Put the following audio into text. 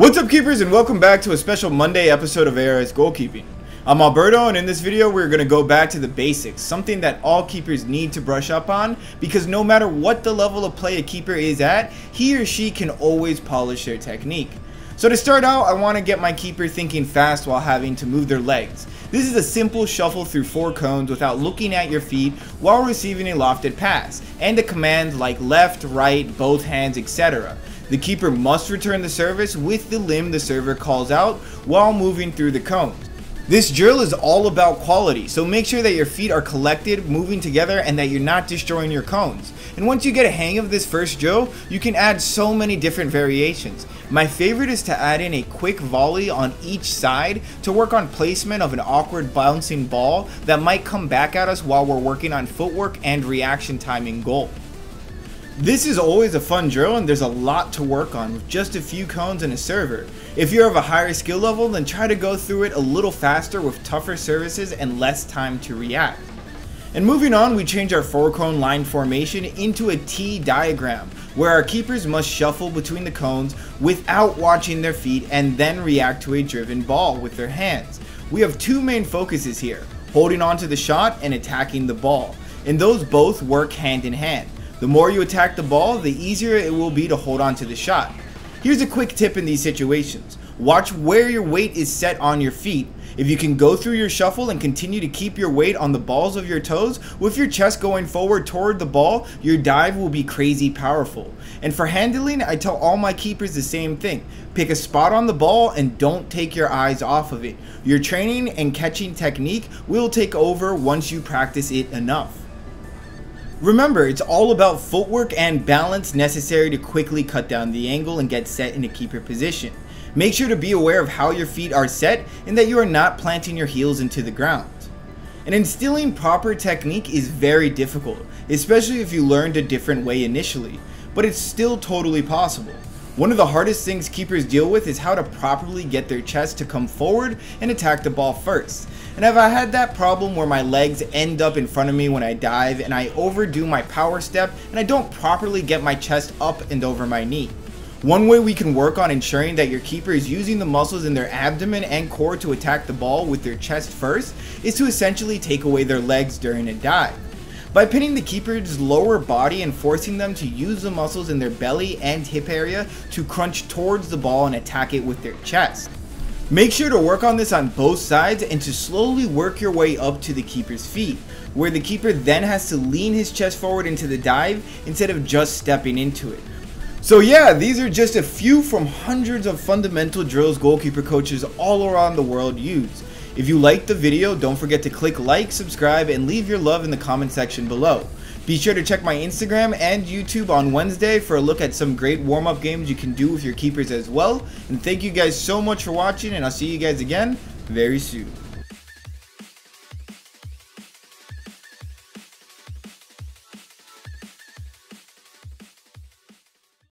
What's up keepers and welcome back to a special Monday episode of ARS Goalkeeping. I'm Alberto and in this video we're going to go back to the basics, something that all keepers need to brush up on because no matter what the level of play a keeper is at, he or she can always polish their technique. So to start out, I want to get my keeper thinking fast while having to move their legs. This is a simple shuffle through four cones without looking at your feet while receiving a lofted pass, and a command like left, right, both hands, etc. The keeper must return the service with the limb the server calls out while moving through the cones. This drill is all about quality, so make sure that your feet are collected, moving together, and that you're not destroying your cones. And once you get a hang of this first drill, you can add so many different variations. My favorite is to add in a quick volley on each side to work on placement of an awkward bouncing ball that might come back at us while we're working on footwork and reaction time in goal. This is always a fun drill and there's a lot to work on with just a few cones and a server. If you're of a higher skill level then try to go through it a little faster with tougher services and less time to react. And moving on we change our 4 cone line formation into a T diagram where our keepers must shuffle between the cones without watching their feet and then react to a driven ball with their hands. We have two main focuses here, holding on to the shot and attacking the ball, and those both work hand in hand. The more you attack the ball, the easier it will be to hold on to the shot. Here's a quick tip in these situations. Watch where your weight is set on your feet. If you can go through your shuffle and continue to keep your weight on the balls of your toes, with your chest going forward toward the ball, your dive will be crazy powerful. And for handling, I tell all my keepers the same thing. Pick a spot on the ball and don't take your eyes off of it. Your training and catching technique will take over once you practice it enough. Remember, it's all about footwork and balance necessary to quickly cut down the angle and get set in a keeper position. Make sure to be aware of how your feet are set and that you are not planting your heels into the ground. And instilling proper technique is very difficult, especially if you learned a different way initially, but it's still totally possible. One of the hardest things keepers deal with is how to properly get their chest to come forward and attack the ball first. And if I had that problem where my legs end up in front of me when I dive and I overdo my power step and I don't properly get my chest up and over my knee. One way we can work on ensuring that your keeper is using the muscles in their abdomen and core to attack the ball with their chest first is to essentially take away their legs during a dive by pinning the keeper's lower body and forcing them to use the muscles in their belly and hip area to crunch towards the ball and attack it with their chest. Make sure to work on this on both sides and to slowly work your way up to the keeper's feet, where the keeper then has to lean his chest forward into the dive instead of just stepping into it. So yeah, these are just a few from hundreds of fundamental drills goalkeeper coaches all around the world use. If you liked the video, don't forget to click like, subscribe, and leave your love in the comment section below. Be sure to check my Instagram and YouTube on Wednesday for a look at some great warm-up games you can do with your keepers as well. And thank you guys so much for watching, and I'll see you guys again very soon.